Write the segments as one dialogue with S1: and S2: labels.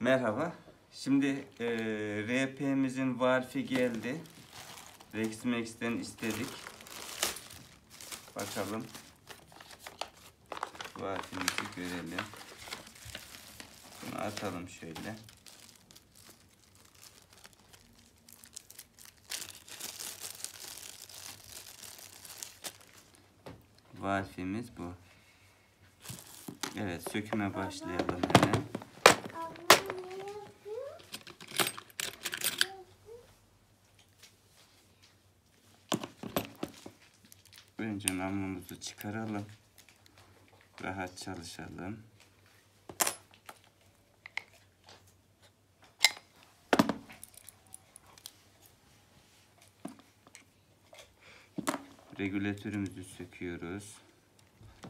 S1: Merhaba. Şimdi e, RP'mizin valfi geldi. Rexmex'ten istedik. Bakalım. Valfimizi görelim. Bunu atalım şöyle. Valfimiz bu. Evet söküme başlayalım Önce namlumuzu çıkaralım. Rahat çalışalım. Regülatörümüzü söküyoruz.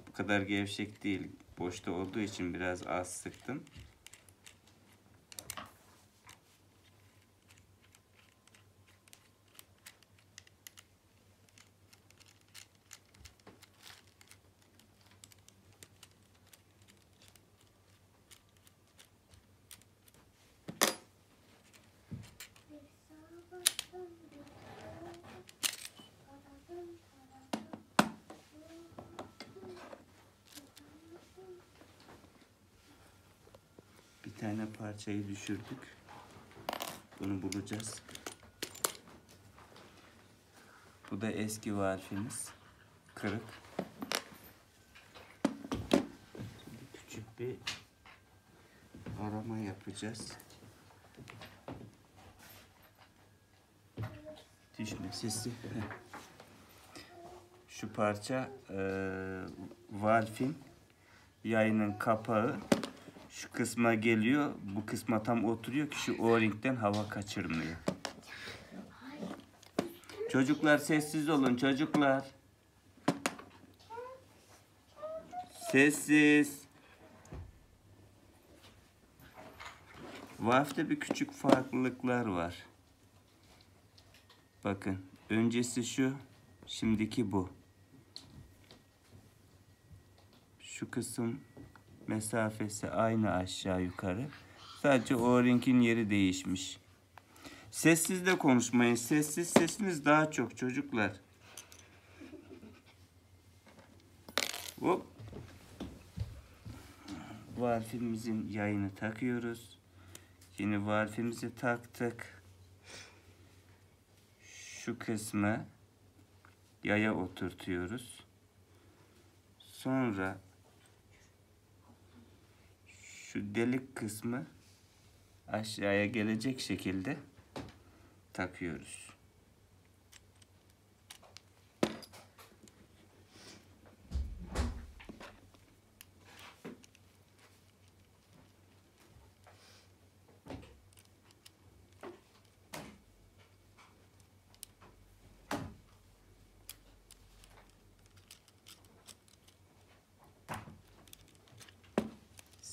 S1: Bu kadar gevşek değil. Boşta olduğu için biraz az sıktım. Tane parçayı düşürdük. Bunu bulacağız. Bu da eski valfimiz. Kırık. Şimdi küçük bir arama yapacağız. Düşme sesi. Şu parça e, valfin yayının kapağı şu kısma geliyor. Bu kısma tam oturuyor ki şu o-ringden hava kaçırmıyor. Çocuklar sessiz olun çocuklar. Sessiz. Valf'te bir küçük farklılıklar var. Bakın öncesi şu, şimdiki bu. Şu kısım mesafesi aynı aşağı yukarı. Sadece o-ringin yeri değişmiş. Sessiz de konuşmayın. Sessiz sesiniz daha çok çocuklar. Hop. Valfimizin yayını takıyoruz. Yeni valfimizi taktık. Şu kısmı yaya oturtuyoruz. Sonra şu delik kısmı aşağıya gelecek şekilde takıyoruz.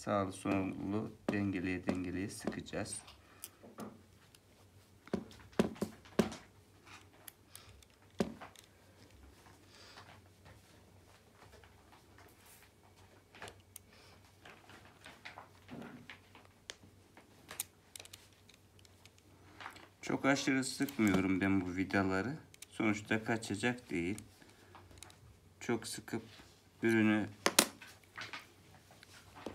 S1: Sağlı sollu dengeleye dengeleye sıkacağız. Çok aşırı sıkmıyorum ben bu vidaları. Sonuçta kaçacak değil. Çok sıkıp ürünü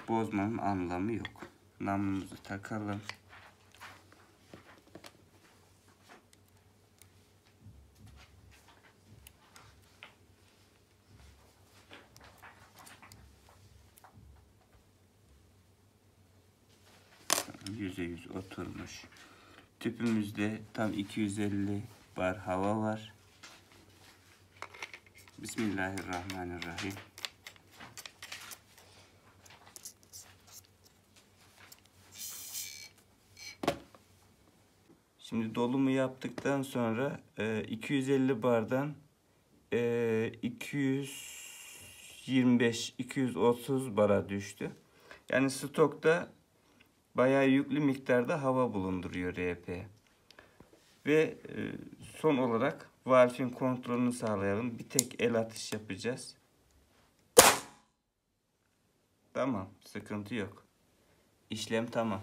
S1: bozmanın anlamı yok. Namlumuzu takalım. Yüze yüz oturmuş. Tüpümüzde tam 250 bar hava var. Bismillahirrahmanirrahim. Şimdi dolumu yaptıktan sonra e, 250 bardan e, 225 230 bara düştü. Yani stokta bayağı yüklü miktarda hava bulunduruyor RP. Ve e, son olarak valfin kontrolünü sağlayalım. Bir tek el atış yapacağız. Tamam, sıkıntı yok. İşlem tamam.